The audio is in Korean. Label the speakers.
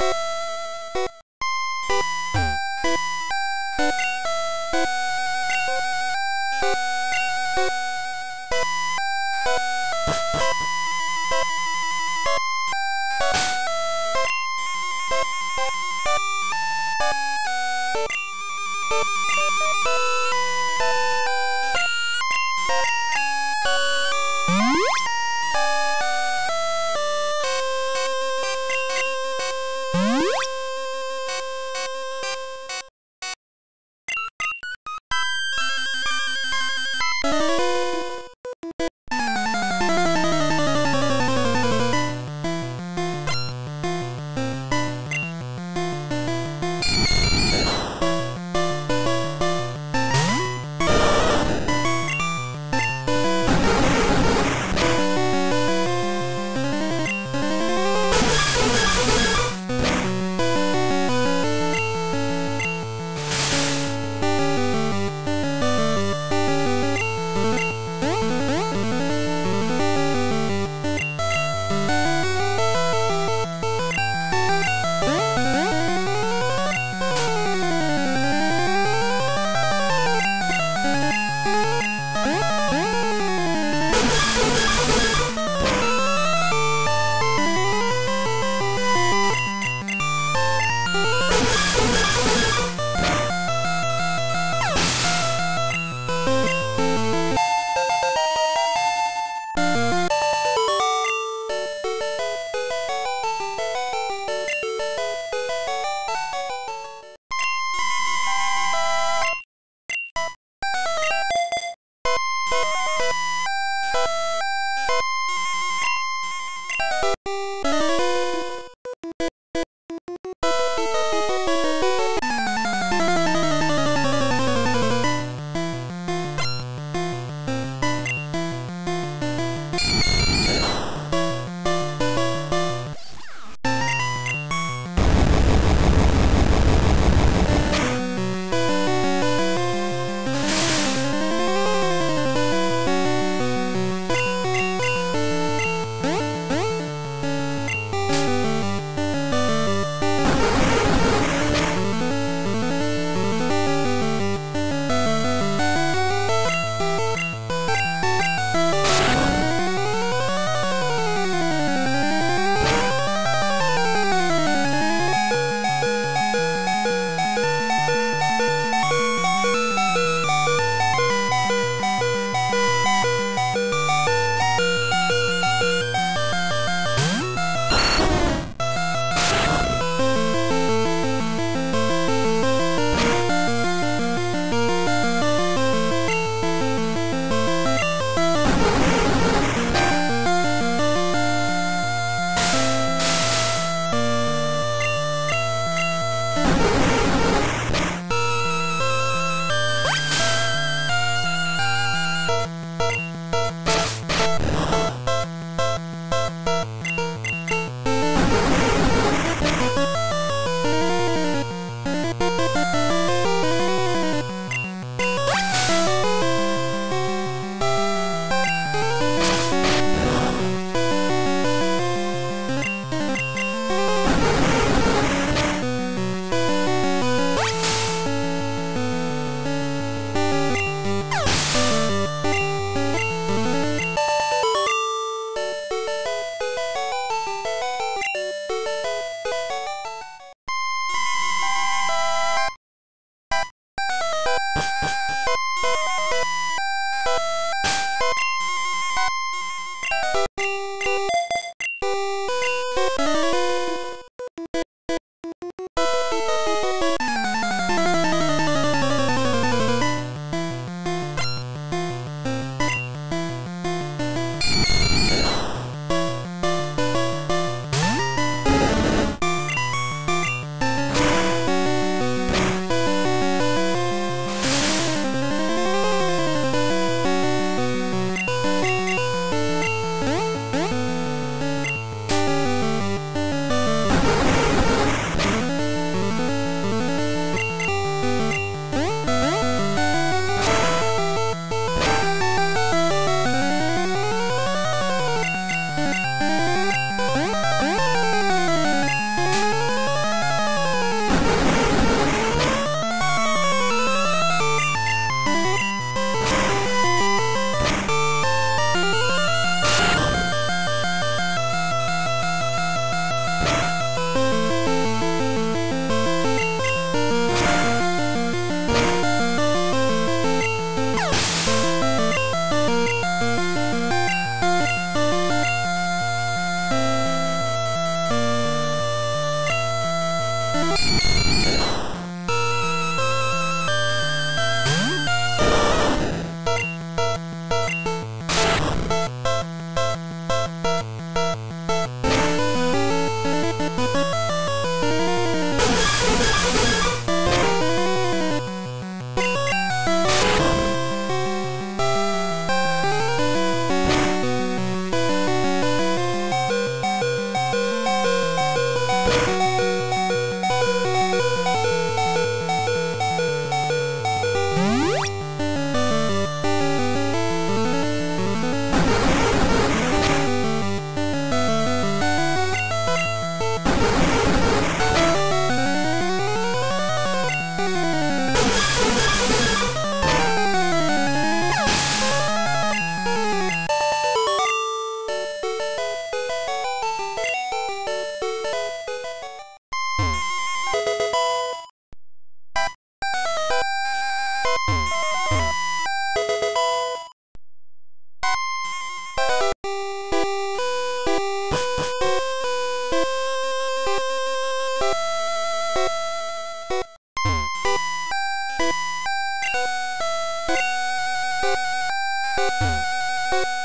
Speaker 1: you you Thank you.